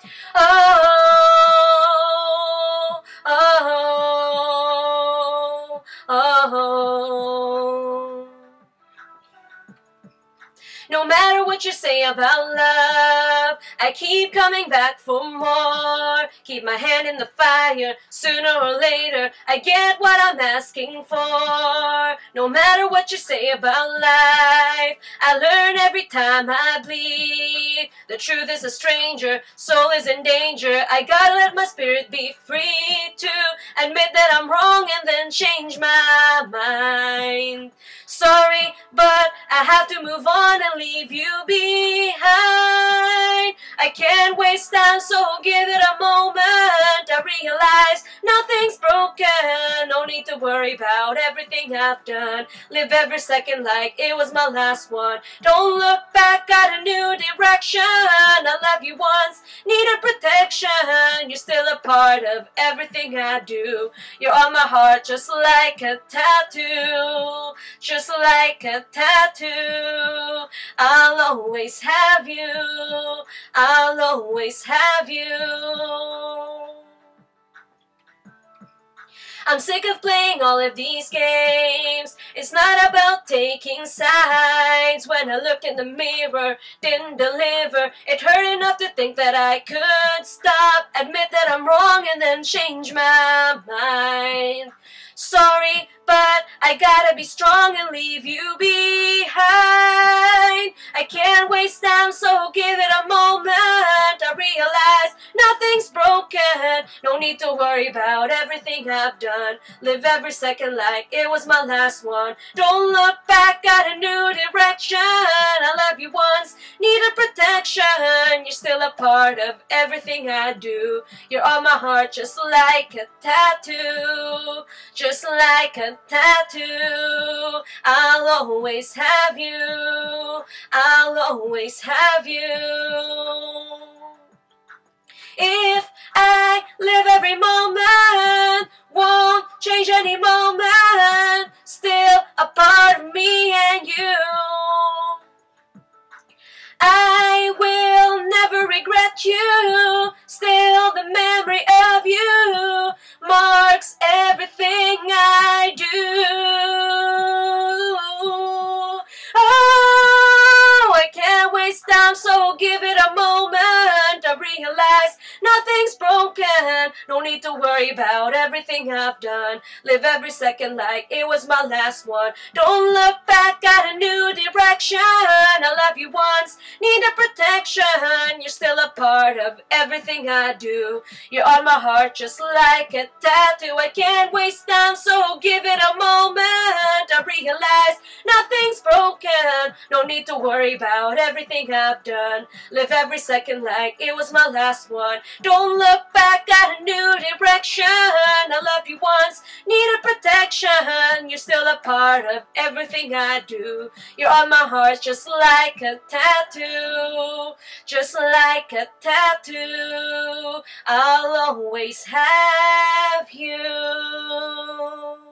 Oh, oh, oh. oh, oh. No matter what you say about love, I keep coming back for more. Keep my hand in the fire, sooner or later, I get what I'm asking for. No matter what you say about life, I learn every time I bleed. The truth is a stranger, soul is in danger. I gotta let my spirit be free to admit that I'm wrong and then change my mind. Sorry, but I have to move on and leave you behind. I can't waste time, so give it a moment. I realize nothing's broken. No need to worry about everything I've done. Live every second like it was my last one. Don't look back, got a new direction. I love you once, needed protection. You're still a part of everything I do. You're on my heart just like a tattoo. Just like a tattoo. I'll always have you. I'll always have you. I'm sick of playing all of these games. It's not about taking sides. When I looked in the mirror, didn't deliver. It hurt enough to think that I could stop, admit that I'm wrong, and then change my mind. I gotta be strong and leave you behind. I can't waste time, so give it a moment. I realize nothing's broken. No need to worry about everything I've done. Live every second like it was my last one. Don't look back, got a new direction. I love you once, needed protection. You're still a part of everything I do. You're on my heart just like a tattoo. Just like a tattoo. I'll always have you. I'll always have you. If I live every moment, won't change any moment, regret you, still the memory of you marks everything I do. Oh, I can't waste time, so give it a moment. Realize nothing's broken. No need to worry about everything I've done. Live every second like it was my last one. Don't look back, got a new direction. I love you once, need a protection. You're still a part of everything I do. You're on my heart just like a tattoo. I can't waste time, so give it a moment. I realize nothing's broken. No need to worry about everything I've done. Live every second like it was my last one. Don't look back, got a new direction. I love you once, needed protection. You're still a part of everything I do. You're on my heart just like a tattoo. Just like a tattoo. I'll always have you.